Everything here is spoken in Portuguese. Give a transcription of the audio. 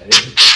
Valeu.